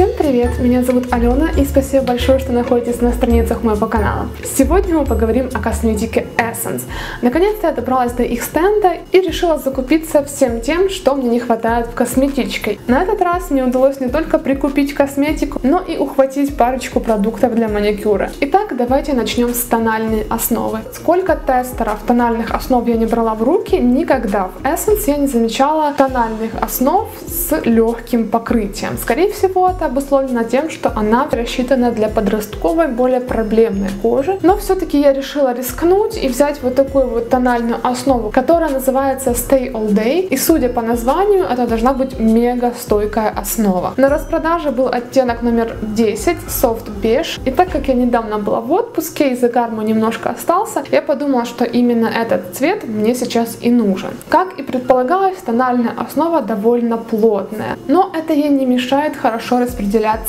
Всем привет! Меня зовут Алена и спасибо большое, что находитесь на страницах моего канала. Сегодня мы поговорим о косметике Essence. Наконец-то я добралась до их стенда и решила закупиться всем тем, что мне не хватает в косметичке. На этот раз мне удалось не только прикупить косметику, но и ухватить парочку продуктов для маникюра. Итак, давайте начнем с тональной основы. Сколько тестеров тональных основ я не брала в руки, никогда в Essence я не замечала тональных основ с легким покрытием. Скорее всего, это обусловлено тем, что она рассчитана для подростковой, более проблемной кожи. Но все-таки я решила рискнуть и взять вот такую вот тональную основу, которая называется Stay All Day. И судя по названию, это должна быть мега стойкая основа. На распродаже был оттенок номер 10, Soft Beige. И так как я недавно была в отпуске и загар мой немножко остался, я подумала, что именно этот цвет мне сейчас и нужен. Как и предполагалось, тональная основа довольно плотная. Но это ей не мешает хорошо распределяться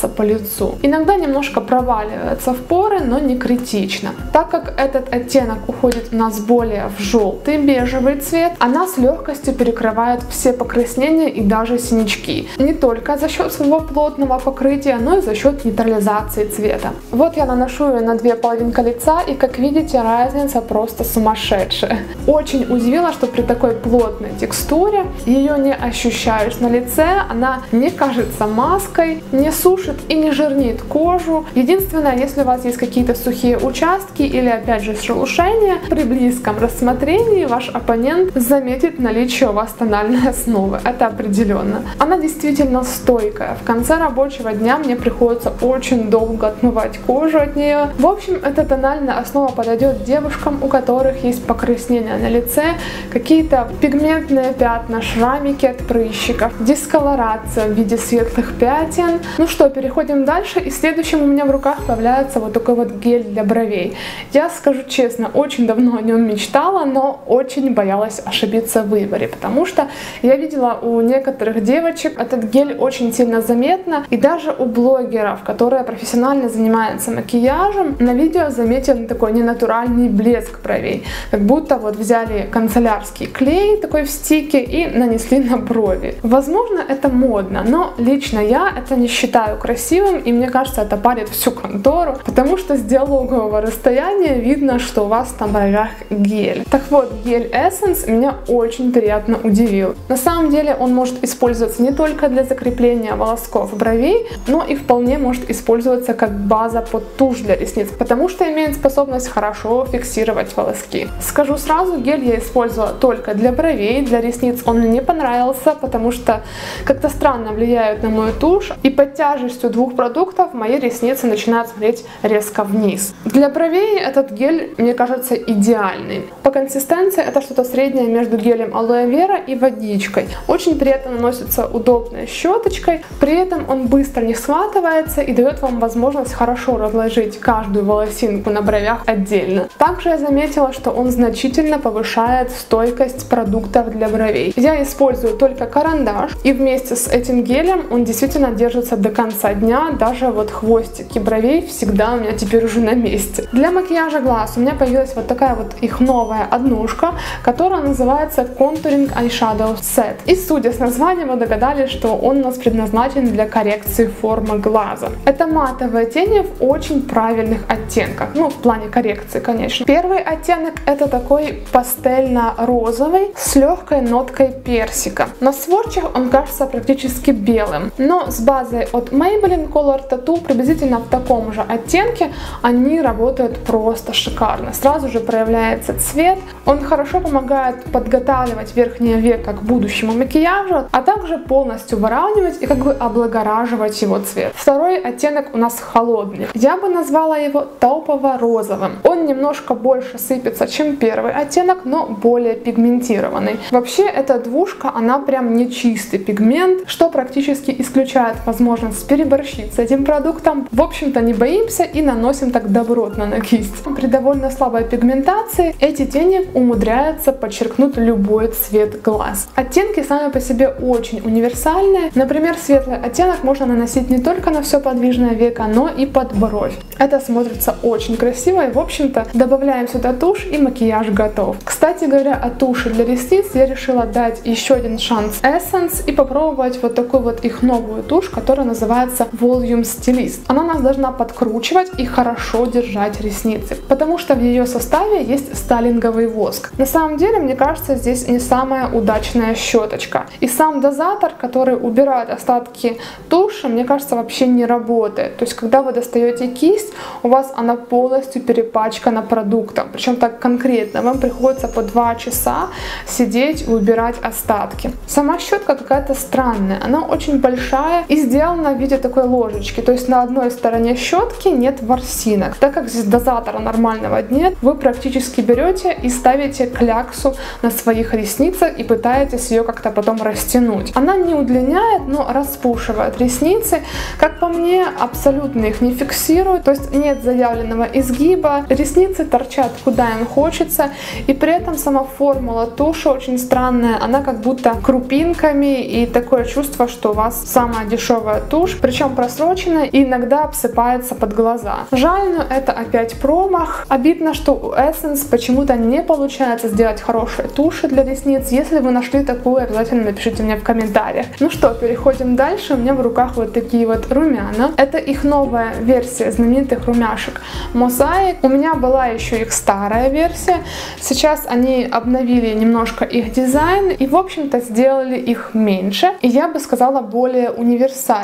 по лицу. Иногда немножко проваливается в поры, но не критично. Так как этот оттенок уходит у нас более в желтый бежевый цвет, она с легкостью перекрывает все покраснения и даже синячки. Не только за счет своего плотного покрытия, но и за счет нейтрализации цвета. Вот я наношу ее на две половинки лица и как видите разница просто сумасшедшая. Очень удивила, что при такой плотной текстуре ее не ощущаешь на лице, она не кажется маской, не сушит и не жирнит кожу. Единственное, если у вас есть какие-то сухие участки или опять же шелушения, при близком рассмотрении ваш оппонент заметит наличие у вас тональной основы. Это определенно. Она действительно стойкая. В конце рабочего дня мне приходится очень долго отмывать кожу от нее. В общем, эта тональная основа подойдет девушкам, у которых есть покраснения на лице, какие-то пигментные пятна, шрамики от прыщиков, дисколорация в виде светлых пятен. Ну что, переходим дальше. И следующим у меня в руках появляется вот такой вот гель для бровей. Я скажу честно, очень давно о нем мечтала, но очень боялась ошибиться в выборе, потому что я видела у некоторых девочек этот гель очень сильно заметно, и даже у блогеров, которые профессионально занимаются макияжем, на видео заметен такой ненатуральный блеск бровей, как будто вот взяли канцелярский клей такой в стике и нанесли на брови. Возможно, это модно, но лично я это не считаю красивым, и мне кажется, это парит всю контору, потому что с диалогового расстояния видно, что у вас на бровях гель. Так вот, гель Essence меня очень приятно удивил. На самом деле он может использоваться не только для закрепления волосков бровей, но и вполне может использоваться как база под тушь для ресниц, потому что имеет способность хорошо фиксировать волоски. Скажу сразу, гель я использовала только для бровей, для ресниц он мне не понравился, потому что как-то странно влияют на мою тушь, и под тяжестью двух продуктов мои ресницы начинают смотреть резко вниз. Для бровей этот гель, мне кажется, идеальный. По консистенции это что-то среднее между гелем алоэ вера и водичкой. Очень приятно наносится удобной щеточкой, при этом он быстро не схватывается и дает вам возможность хорошо разложить каждую волосинку на бровях отдельно. Также я заметила, что он значительно повышает стойкость продуктов для бровей. Я использую только карандаш и вместе с этим гелем он действительно держит держится до конца дня, даже вот хвостики бровей всегда у меня теперь уже на месте. Для макияжа глаз у меня появилась вот такая вот их новая однушка, которая называется Contouring Eyeshadow Set. И судя с названием, вы догадались, что он у нас предназначен для коррекции формы глаза. Это матовые тени в очень правильных оттенках, ну в плане коррекции, конечно. Первый оттенок это такой пастельно-розовый с легкой ноткой персика. На сводчах он кажется практически белым, но с базой базой от Maybelline Color Tattoo приблизительно в таком же оттенке. Они работают просто шикарно. Сразу же проявляется цвет. Он хорошо помогает подготавливать верхнее веко к будущему макияжу, а также полностью выравнивать и как бы облагораживать его цвет. Второй оттенок у нас холодный. Я бы назвала его таупово-розовым. Он немножко больше сыпется, чем первый оттенок, но более пигментированный. Вообще эта двушка, она прям не чистый пигмент, что практически исключает возможность переборщить с этим продуктом. В общем-то не боимся и наносим так добротно на кисть. При довольно слабой пигментации эти тени умудряются подчеркнуть любой цвет глаз. Оттенки сами по себе очень универсальные. Например, светлый оттенок можно наносить не только на все подвижное веко, но и под бровь. Это смотрится очень красиво и в общем-то добавляем сюда тушь и макияж готов. Кстати говоря о туши для ресниц я решила дать еще один шанс Essence и попробовать вот такую вот их новую тушь, которая которая называется Volume Stylist. Она нас должна подкручивать и хорошо держать ресницы, потому что в ее составе есть сталинговый воск. На самом деле, мне кажется, здесь не самая удачная щеточка. И сам дозатор, который убирает остатки туши, мне кажется, вообще не работает. То есть, когда вы достаете кисть, у вас она полностью перепачкана продуктом. Причем так конкретно. Вам приходится по 2 часа сидеть и убирать остатки. Сама щетка какая-то странная. Она очень большая и сделана в виде такой ложечки. То есть на одной стороне щетки нет ворсинок. Так как здесь дозатора нормального нет, вы практически берете и ставите кляксу на своих ресницах и пытаетесь ее как-то потом растянуть. Она не удлиняет, но распушивает ресницы. Как по мне, абсолютно их не фиксирует. То есть нет заявленного изгиба. Ресницы торчат куда им хочется. И при этом сама формула туши очень странная. Она как будто крупинками и такое чувство, что у вас самая дешевая тушь. Причем просроченная и иногда обсыпается под глаза. Жаль, но это опять промах. Обидно, что у Essence почему-то не получается сделать хорошие туши для ресниц. Если вы нашли такую, обязательно напишите мне в комментариях. Ну что, переходим дальше. У меня в руках вот такие вот румяна. Это их новая версия знаменитых румяшек Mosaic. У меня была еще их старая версия. Сейчас они обновили немножко их дизайн и, в общем-то, сделали их меньше. И я бы сказала, более универсальными.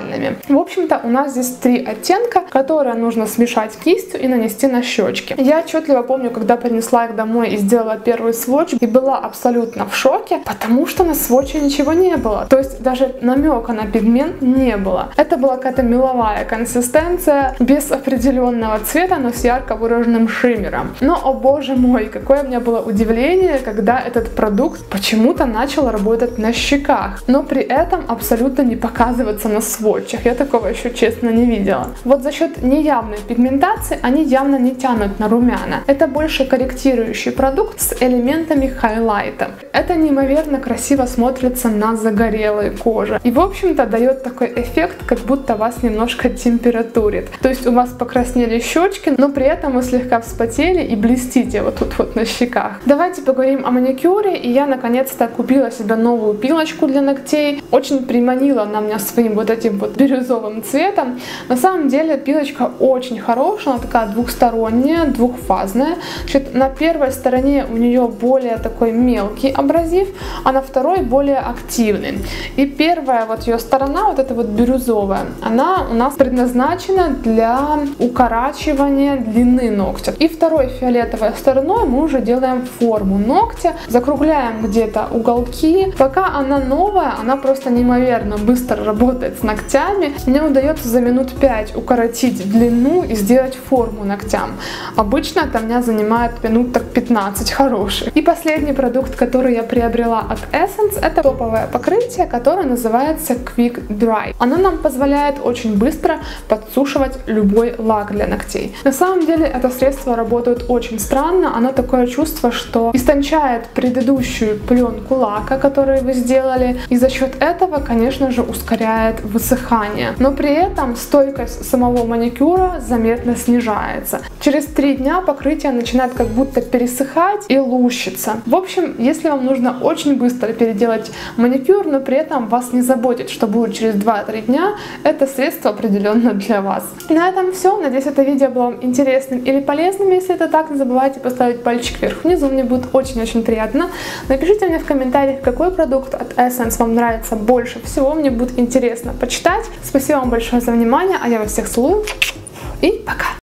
В общем-то, у нас здесь три оттенка, которые нужно смешать кистью и нанести на щечки. Я отчетливо помню, когда принесла их домой и сделала первый сводч, и была абсолютно в шоке, потому что на сводче ничего не было. То есть даже намека на пигмент не было. Это была какая-то меловая консистенция, без определенного цвета, но с ярко выраженным шиммером. Но, о боже мой, какое у меня было удивление, когда этот продукт почему-то начал работать на щеках, но при этом абсолютно не показываться на сводчах. Я такого еще, честно, не видела. Вот за счет неявной пигментации они явно не тянут на румяна. Это больше корректирующий продукт с элементами хайлайта. Это неимоверно красиво смотрится на загорелой коже. И, в общем-то, дает такой эффект, как будто вас немножко температурит. То есть у вас покраснели щечки, но при этом вы слегка вспотели и блестите вот тут вот на щеках. Давайте поговорим о маникюре. И я, наконец-то, купила себе новую пилочку для ногтей. Очень приманила она меня своим вот этим вот бирюзовым цветом. На самом деле пилочка очень хорошая, она такая двухсторонняя, двухфазная. Значит, на первой стороне у нее более такой мелкий абразив, а на второй более активный. И первая вот ее сторона, вот эта вот бирюзовая, она у нас предназначена для укорачивания длины ногтя. И второй фиолетовой стороной мы уже делаем форму ногтя, закругляем где-то уголки. Пока она новая, она просто неимоверно быстро работает с ногтями. Мне удается за минут 5 укоротить длину и сделать форму ногтям. Обычно это меня занимает минут так 15 хороших. И последний продукт, который я приобрела от Essence, это топовое покрытие, которое называется Quick Dry. Оно нам позволяет очень быстро подсушивать любой лак для ногтей. На самом деле это средство работает очень странно. Оно такое чувство, что истончает предыдущую пленку лака, которую вы сделали, и за счет этого, конечно же, ускоряет высыхание. Но при этом стойкость самого маникюра заметно снижается. Через три дня покрытие начинает как будто пересыхать и лущиться. В общем, если вам нужно очень быстро переделать маникюр, но при этом вас не заботит, что будет через 2-3 дня, это средство определенно для вас. На этом все. Надеюсь, это видео было вам интересным или полезным. Если это так, не забывайте поставить пальчик вверх внизу, мне будет очень-очень приятно. Напишите мне в комментариях, какой продукт от Essence вам нравится больше всего, мне будет интересно почитать. Спасибо вам большое за внимание, а я вас всех целую и пока!